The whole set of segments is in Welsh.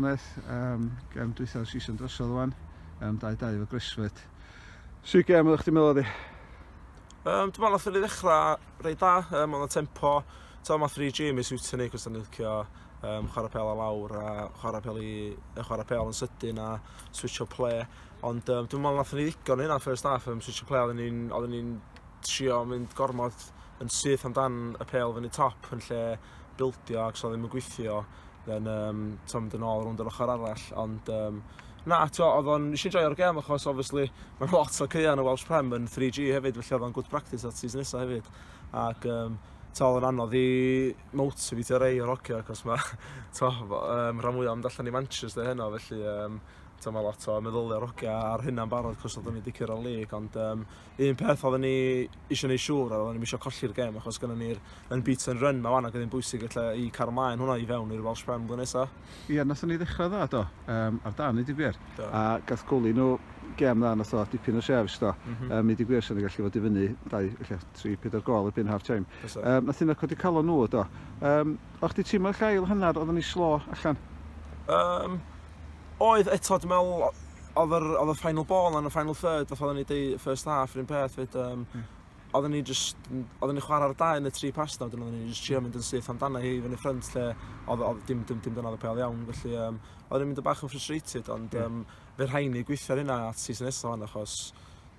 Gwynedd, um, gem dwi'n siarad season drosodd o'n, um, 2-2 efo Grisfyd. Swy gem oeddech chi'n meddwl oedd Um, dwi'n meddwl nath ni ddechrau reit da, um, ond y tempo, ta ma 3G mi swtio ni, cos da ni'n licio um, chwarae pel a lawr a chwarae pel, i, chwarae pel yn sydyn a switch o play. Ond um, dwi'n meddwl nath ni ddigon hynna first half, um, switch o play, oedden ni'n ni trio mynd gormod yn syth amdan y pel fyny top yn lle bildio ac so ddim yn gweithio then um, tom yn ôl rwnd yr ochr arall, ond um, na, to, oedd o'n, nes i'n o'r gem achos, obviously, mae'n lot o cya yn y Welsh Prem yn 3G hefyd, felly oedd o'n good practice at season nesaf hefyd, ac um, to, oedd o'n anodd i motivate i rei o'r hocio, achos mae, to, um, rhan mwyaf am dallan i Manchester heno, felly, um, So mae lot o meddyliau rogia ar hynna'n barod, cos oeddwn ni wedi o'r lig, ond um, un peth oeddwn ni eisiau gwneud siŵr, oeddwn ni eisiau colli'r gêm, achos gyda ni'r unbeaten run mae wana, gyda'n bwysig gallai i cael ymlaen hwnna i fewn i'r Welsh Prem blwyddyn nesaf. Ie, nath ni ddechrau dda, do, um, ar dan i digwyr. A gath gwli nhw gêm dda, nath o dipyn o sefis, do. Mm -hmm. um, I di gwir sy'n gallu fod i fyny, 3-4 gol i erbyn half-time. Um, e. nath ni'n codi calon nhw, do. Um, O'ch ti tîm o'r llael hanner, oeddwn ni slo allan? Um, Oedd eto, dwi'n meddwl, oedd y final ball yn y final third, fath oedden ni di first half, yr un peth, fyd, um, mm. oedden ni just, oedden ni chwarae'r dau yn y tri pas na, oedden ni just trio mynd yn syth amdana hi fyny ffrind lle, oedd, oedd dim, dim, dim dyna oedd y pêl iawn, felly um, oedden ni'n mynd y bach yn frustrated, ond yeah. um, fe rhaid ni gweithio ar hynna at season nesaf, fan, achos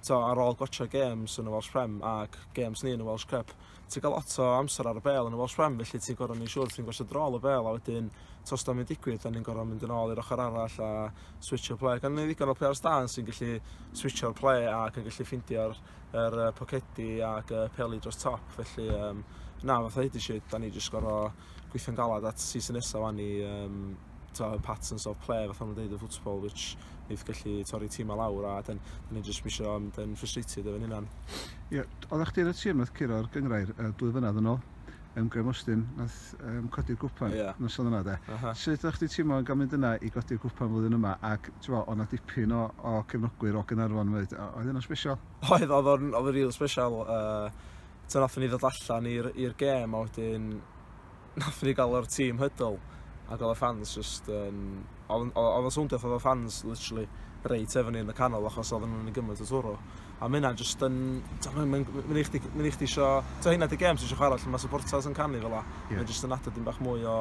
to, ar ôl gwachio games yn y Welsh Prem ac games ni yn y Welsh Cup, ti'n cael lot o amser ar y bel yn y Welsh Prem, felly ti'n gorau ni'n siŵr ti'n gwasio drol y bel, a wedyn tos da mynd digwydd, da ni'n gorau mynd yn ôl i'r ochr arall a switcho play. Gan ni ddigon o player stan sy'n gallu switcho'r play ac yn gallu ffindio'r er, er, pocedi ac uh, peli dros top, felly um, na, fath o hyd i si, da ni jyst gorfod gweithio'n galad at season nesaf fan i um, to, patterns of play fath o'n dweud y ffwtbol which neith gallu torri tîm a lawr a dyn, dyn ni'n just misio am dyn frustrated efo'n hynna'n. Ie, yeah, oeddech chdi ar y tîm nath curo'r gyngrair uh, dwy fynadd yn ôl um, Graham Austin nath um, codi'r gwpan yeah. nos oedd yna de. Uh -huh. Sut ydych chi teimlo yn mynd yna i godi'r gwpan flwyddyn yma ac oedd yna dipyn o, o cefnogwyr o Gynarfon wedi, oedd yna special? Oedd, oedd o'n real special. Uh, Tyna nath ni ddod allan i'r gêm a wedyn nath ni gael o'r tîm hydl ac oedd y fans just yn... Um, oedd y swndeth oedd y fans literally reit efo ni yn y canol achos oedd nhw'n gymryd y twro. A mynd hynna just yn... Mynd i chdi isio... Ta hynna di games eisiau chwarae lle mae supporters yn canu fel la. Yeah. Mae'n just yn adeg dim bach mwy o,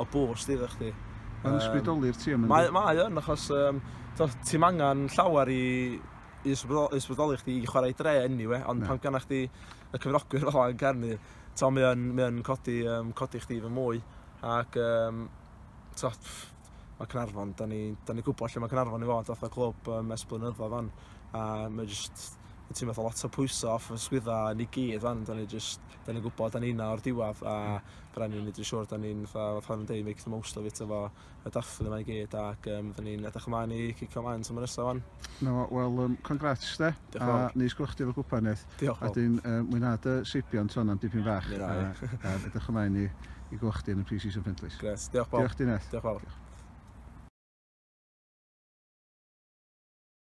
o bwrs iddo chdi. Mae'n um, ysbrydoli'r tîm yn... Mae, mae yn achos um, ti'n angen llawer i i ysbrydoli chdi i chwarae dre anyway, ond pan gannach chdi y cyfrogwyr fel yn carnu, to mae o'n codi, um, codi chdi fy mwy ac um, mae Cynarfon, da ni, da ni gwybod lle mae Cynarfon i fod, oedd y clwb um, es blynyddo fan. A mae just, y tîm oedd lot o pwyso off y sgwydda ni gyd fan, da ni just, da ni gwybod, da ni una o'r diwedd, a hmm. bren ni'n edrych siwr, da ni'n, fath hwn yn deud, make the most of it efo y dafflu yma i gyd, ac um, da ni'n edrych ymlaen i cicio ymlaen sy'n nesaf fan. No, wel, um, congrats, de, a ni sgwrch ti efo gwpaneth, a dyn um, mwynhad y seibion ton am dipyn fach, a, a edrych ymlaen i i gwch di yn y pre-season friendlies. Gres, diolch bawb. Diolch di Neth. Diolch bawb.